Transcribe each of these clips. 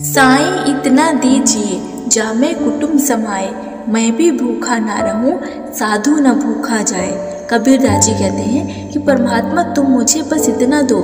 साईं इतना दीजिए जामे कुटुम समाए मैं भी भूखा ना रहूँ, साधु न भूखा जाए। कबीर दाजी कहते हैं कि, परमात्मा तुम मुझे बस इतना दो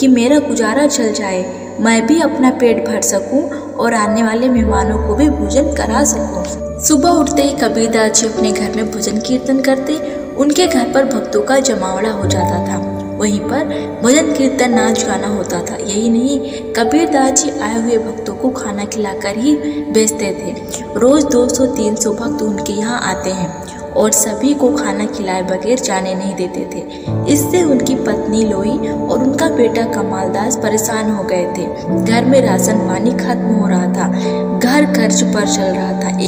कि मेरा गुजारा चल जाए। मैं भी अपना पेट भर सकूँ और आने वाले मेहमानों को भी भोजन करा सकूँ। सुबह उठते ही कबीर दाजी अपने घर में भोजन कीर्तन करते। उनके घर पर भक्तों का जमावड़ा हो जाता था। वहीं पर भजन कीर्तन नाच गाना होता था। यही नहीं, कबीर दास जी आए हुए भक्तों को खाना खिलाकर ही बेचते थे। रोज 200-300 भक्त उनके यहाँ आते हैं और सभी को खाना खिलाए बगैर जाने नहीं देते थे। इससे उनकी पत्नी लोई और उनका बेटा कमालदास परेशान हो गए थे। घर में राशन पानी खत्म हो रहा था। घर खर्च पर चल रहा था।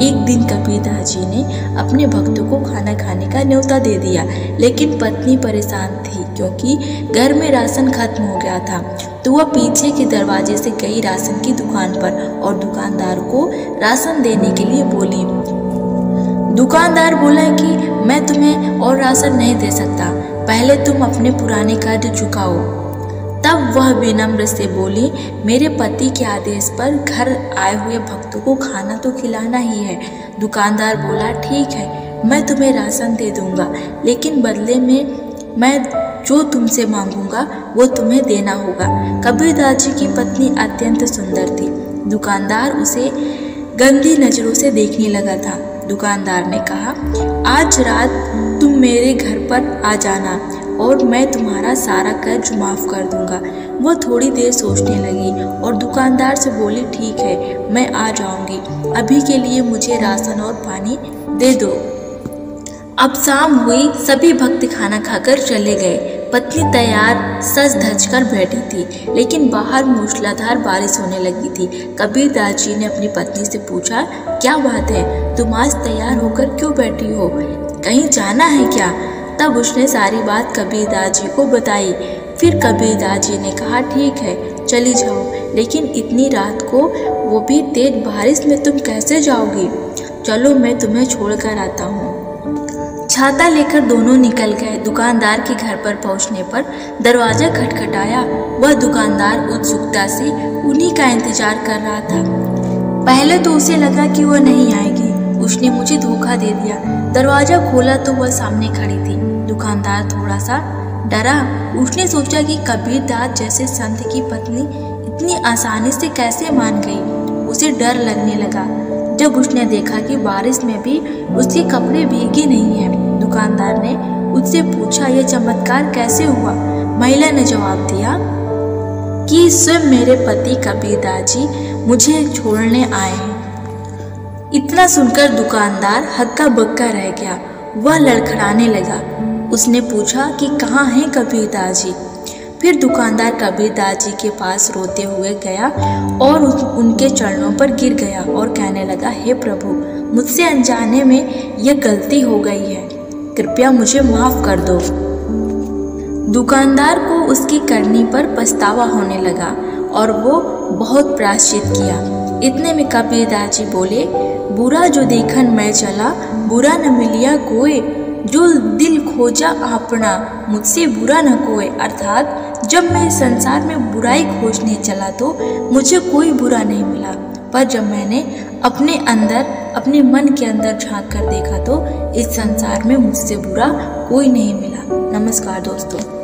एक दिन कबीरदास जी ने अपने भक्तों को खाना खाने का न्योता दे दिया, लेकिन पत्नी परेशान थी। क्योंकि घर में राशन खत्म हो गया था। तो वह पीछे के दरवाजे से गई राशन की दुकान पर और दुकानदार को राशन देने के लिए बोली, दुकानदार बोला कि मैं तुम्हें और राशन नहीं दे सकता। पहले तुम अपने पुराने कर्ज चुकाओ। तब वह विनम्र से बोली, मेरे पति के आदेश पर घर आए हुए भक्तों को खाना तो खिलाना ही है। दुकानदार बोला, ठीक है, मैं तुम्हें राशन दे दूँगा, लेकिन बदले में मैं जो तुमसे मांगूँगा, वो तुम्हें देना होगा। कबीरदास जी की पत्नी अत्यंत सुंदर थी। दुकानदार उसे गंदी नज़रों से देखने लगा था। दुकानदार ने कहा, आज रात तुम मेरे घर पर आ जाना और मैं तुम्हारा सारा कर्ज माफ़ कर दूँगा। वह थोड़ी देर सोचने लगी और दुकानदार से बोली, ठीक है, मैं आ जाऊँगी। अभी के लिए मुझे राशन और पानी दे दो। अब शाम हुई, सभी भक्त खाना खाकर चले गए। पत्नी तैयार सज धज कर बैठी थी, लेकिन बाहर मूसलाधार बारिश होने लगी थी। कबीर दास जी ने अपनी पत्नी से पूछा, क्या बात है? तुम आज तैयार होकर क्यों बैठी हो? कहीं जाना है क्या? तब उसने सारी बात कबीर दास जी को बताई। फिर कबीर दास जी ने कहा, ठीक है, चली जाओ। लेकिन इतनी रात को वो भी तेज बारिश में तुम कैसे जाओगी? चलो, मैं तुम्हें छोड़कर आता हूँ। छाता लेकर दोनों निकल गए। दुकानदार के घर पर पहुँचने पर दरवाज़ा खटखटाया। वह दुकानदार उत्सुकता से उन्हीं का इंतज़ार कर रहा था। पहले तो उसे लगा कि वह नहीं आएगी। उसने मुझे धोखा दे दिया। दरवाज़ा खोला तो वह सामने खड़ी थी। दुकानदार थोड़ा सा डरा। उसने सोचा कि कबीर दास जैसे संत की पत्नी इतनी आसानी से कैसे मान गई। उसे डर लगने लगा। जब उसने देखा कि बारिश में भी उसके कपड़े भीगे नहीं हैं, दुकानदार ने उससे पूछा, यह चमत्कार कैसे हुआ? महिला ने जवाब दिया, कि स्वयं मेरे पति कबीरदास जी मुझे छोड़ने आए हैं। इतना सुनकर दुकानदार हक्का बक्का रह गया। वह लड़खड़ाने लगा। उसने पूछा कि कहाँ हैं कबीरदास जी फिर दुकानदार कबीर दास जी के पास रोते हुए गया और उनके चरणों पर गिर गया और कहने लगा, हे प्रभु, मुझसे अनजाने में यह गलती हो गई है। कृपया मुझे माफ़ कर दो। दुकानदार को उसकी करनी पर पछतावा होने लगा और वो बहुत प्राश्चित किया। इतने में कबीरदास जी बोले, बुरा जो देखन मैं चला, बुरा न मिलिया कोई। जो दिल खोजा अपना मुझसे बुरा न कोई अर्थात, जब मैं संसार में बुराई खोजने चला तो मुझे कोई बुरा नहीं मिला। पर जब मैंने अपने अंदर, अपने मन के अंदर झाँक कर देखा तो इस संसार में मुझसे बुरा कोई नहीं मिला। नमस्कार दोस्तों।